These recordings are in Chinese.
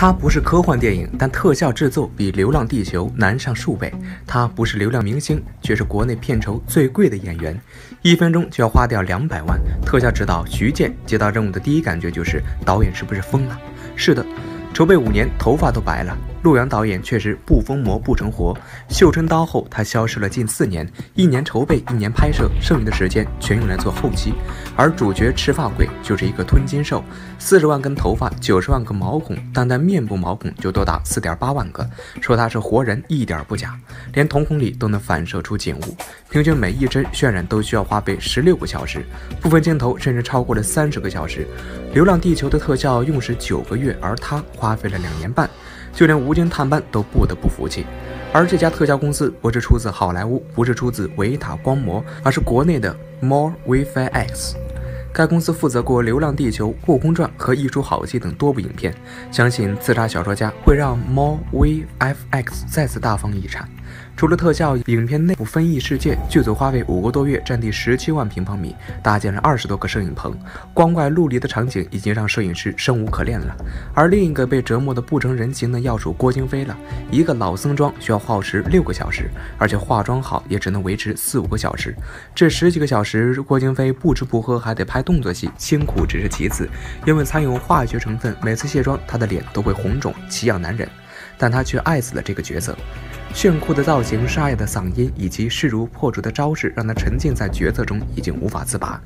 它不是科幻电影，但特效制作比《流浪地球》难上数倍。它不是流量明星，却是国内片酬最贵的演员，一分钟就要花掉两百万。特效指导徐健接到任务的第一感觉就是导演是不是疯了？是的，筹备五年，头发都白了。陆阳导演确实不疯魔不成活。绣春刀后，他消失了近四年，一年筹备，一年拍摄，剩余的时间全用来做后期。而主角赤发鬼就是一个吞金兽，四十万根头发，九十万个毛孔，单单面部毛孔就多达四点八万个。说他是活人一点不假，连瞳孔里都能反射出景物，平均每一帧渲染都需要花费十六个小时，部分镜头甚至超过了三十个小时。流浪地球的特效用时九个月，而他花费了两年半。就连吴京探班都不得不服气，而这家特效公司不是出自好莱坞，不是出自维塔光魔，而是国内的 More VFX。该公司负责过《流浪地球》《悟空传》和《一出好戏》等多部影片，相信刺杀小说家会让 More VFX 再次大放异彩。除了特效，影片内部分异世界，剧组花费五个多月，占地十七万平方米，搭建了二十多个摄影棚，光怪陆离的场景已经让摄影师生无可恋了。而另一个被折磨得不成人形的要数郭京飞了，一个老僧装需要耗时六个小时，而且化妆好也只能维持四五个小时。这十几个小时，郭京飞不吃不喝还得拍动作戏，辛苦只是其次，因为掺有化学成分，每次卸妆他的脸都会红肿，奇痒难忍。但他却爱死了这个角色。炫酷的造型、沙哑的嗓音以及势如破竹的招式，让他沉浸在角色中，已经无法自拔。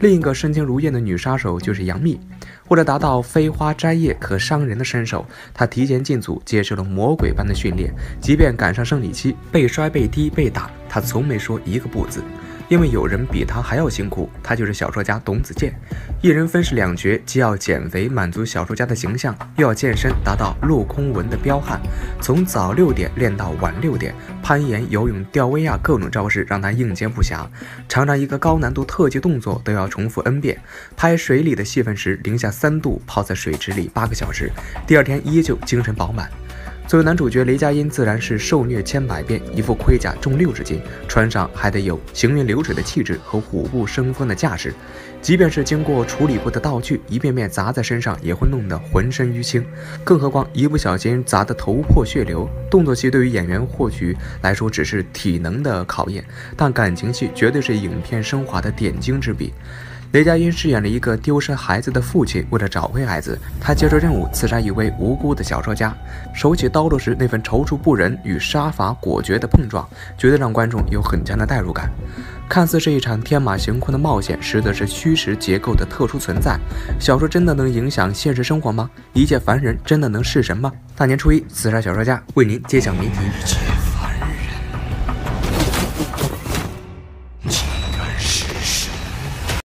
另一个身轻如燕的女杀手就是杨幂，为了达到飞花摘叶可伤人的身手，她提前进组接受了魔鬼般的训练，即便赶上生理期，被摔、被踢、被打，她从没说一个不字。因为有人比他还要辛苦，他就是小说家董子健。一人分饰两角，既要减肥满足小说家的形象，又要健身达到陆空文的彪悍。从早六点练到晚六点，攀岩、游泳、吊威亚各种招式让他应接不暇。常常一个高难度特技动作都要重复 n 遍。拍水里的戏份时，零下三度泡在水池里八个小时，第二天依旧精神饱满。作为男主角，雷佳音自然是受虐千百遍，一副盔甲重六十斤，穿上还得有行云流水的气质和虎步生风的架势。即便是经过处理过的道具，一遍遍砸在身上，也会弄得浑身淤青。更何况一不小心砸得头破血流。动作戏对于演员或许来说只是体能的考验，但感情戏绝对是影片升华的点睛之笔。雷佳音饰演了一个丢失孩子的父亲，为了找回孩子，他接受任务刺杀一位无辜的小说家。手起刀落时那份踌躇不忍与杀伐果决的碰撞，绝对让观众有很强的代入感。看似是一场天马行空的冒险，实则是虚实结构的特殊存在。小说真的能影响现实生活吗？一介凡人真的能是神吗？大年初一，刺杀小说家为您揭晓谜题。